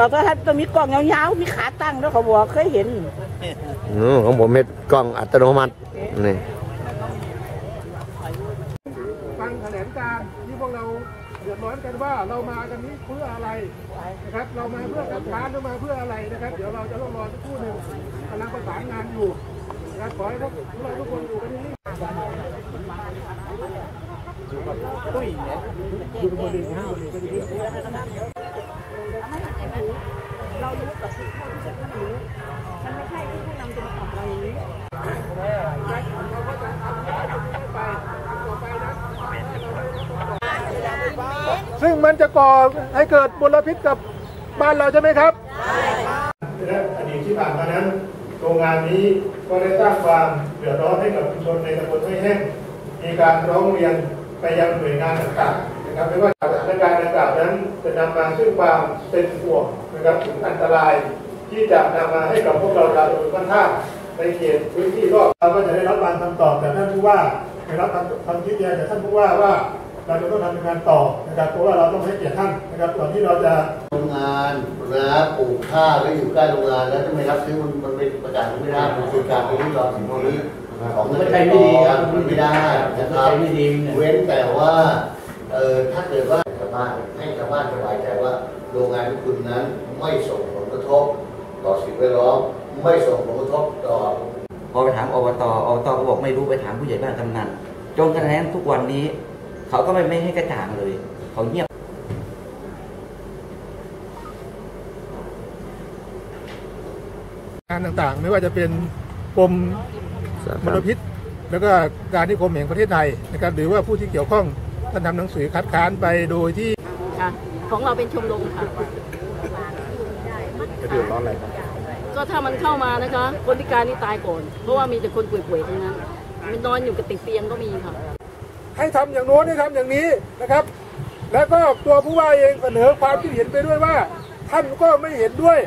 ออกก็ทันต้องมีกล้องยาวๆมีขาตั้งแล้วเขาบอกเคยเห็น อืมของผมเม็ดกล้องอัตโนมัตินี่ ฟังแถลงการที่พวกเราเดือดร้อนกันว่าเรามากันนี้เพื่ออะไรนะครับ เรามาเพื่อการค้านหรือมาเพื่ออะไรนะครับ เดี๋ยวเราจะต้องรอสักครู่หนึ่งกำลังประสานงานอยู่นะครับขอให้พวกเราทุกคนอยู่กันที่นี่ตุ้ยเนี่ยดูบนดินห้าบนดินก็ดีเรารู้กับสิ่งที่เราไม่รู้มันไม่ใช่ที่ผู้นำจะมาตอบเราอย่างนี้ ซึ่งมันจะก่อให้เกิดมลพิษกับบ้านเราใช่ไหมครับและอดีตที่ผ่านมานั้นโรงงานนี้ก็ได้สร้างความเดือดร้อนให้กับชุมชนในตำบลห้วยแห้งมีการร้องเรียนไปยังหน่วยงานต่างๆนะครับไม่ว่าสถานการณ์ดังกล่าวนั้นจะนำมาซึ่งความเป็นห่วงนะครับถึงอันตราย ที่จะนำมาให้กับพวกเราชาวตำบลบ้านท่าในเขตพื้นที่รอบเราก็จะได้รับการคำตอบจากท่านผู้ว่าได้รับคำคำชี้แจงจากท่านผู้ว่าว่า เราจะต้องทำงานต่อนะครับเพราะว่าเราต้องให้เกียรติท่านนะครับก่อนที่เราจะโรงงานนะปลูกข้าวแล้วอยู่ใกล้โรงงานแล้วจะไม่รับซื้อมันมันเป็นประกาศไม่ได้มันคือการไปริดรอนสินค้าของไม่ใช่ไม่ดีครับมันไม่ได้นะครับไม่ใช่ไม่ดีเนี่ยเว้นแต่ว่าเอ่อถ้าเกิดว่าชาวบ้านให้ชาวบ้านสบายใจว่าโรงงานของคุณนั้นไม่ส่งผลกระทบ ต่อสิ่งแวดล้อมไม่ส่งผลกระทบต่อพอไปถามอบตอบตก็บอกไม่รู้ไปถามผู้ใหญ่บ้านกำนันจนกระทั่งทุกวันนี้ เขาก็ไม่ไม่ให้กระจ่างเลย เขาเงียบงานต่างๆ ไม่ว่าจะเป็นปมมลพิษ แล้วก็การที่คมแห่งประเทศไทยนะครับหรือว่าผู้ที่เกี่ยวข้องท่านทำหนังสือคัดค้านไปโดยที่ค่ะของเราเป็นชมรมค่ะก็ถ้ามันเข้ามานะคะ คนพิการนี่ตายก่อน เพราะว่ามีแต่คนป่วยๆทั้งนั้น มันนอนอยู่กับติดเตียงก็มีค่ะ ให้ทำอย่างโน้นให้ทำอย่างนี้นะครับ แล้วก็ตัวผู้ว่าเองเสนอความคิดเห็นไปด้วยว่า ท่านก็ไม่เห็นด้วย